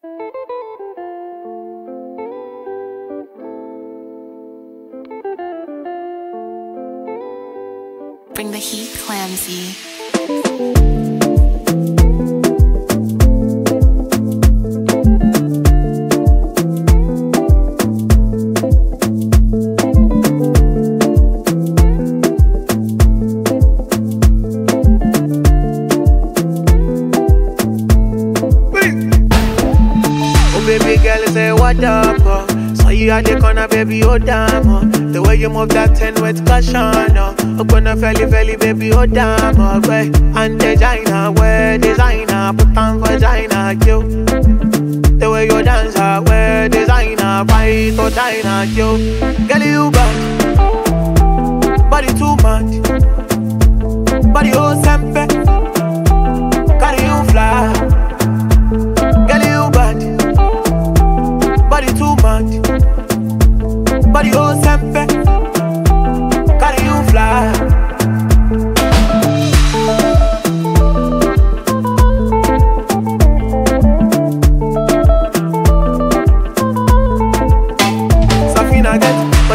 Bring the heat, Clamsy. Baby girl, say what up? Uh? Saw you at the corner, baby, oh damn. Uh. The way you move that ten with caution. Uh. I'm gonna felly felly, baby, oh damn. Uh. Way. And designer, wear designer, put on vagina, yo. The way you dance, uh, wear designer, fight for China, yo. Girl, you bad,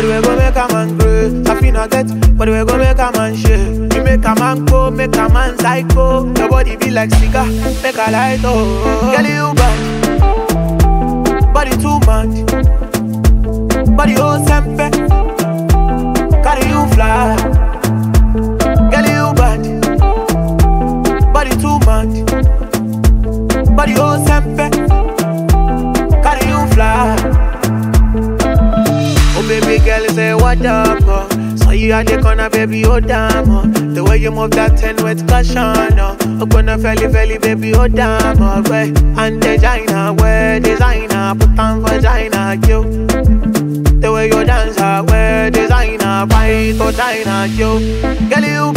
get, but we go make a man grow. Safina get, but we go make a man shake. You make a man go, make a man psycho. Your body be like cigar, make a light oh. Girl, you bad body too much. Body oh sempe, carry you fly. Girl you bad, body too much. Body oh sempe, carry you fly. Oh girl, say what up? Uh? Saw you at the corner, baby, oh damn. Uh. The way you move that ten with caution. Uh. I'm gonna felly felly, baby, oh damn. Uh. Way. And designer, wear designer, put on vagina, yo. The way you dance, uh, wear designer, fight for China, yo. Girl, you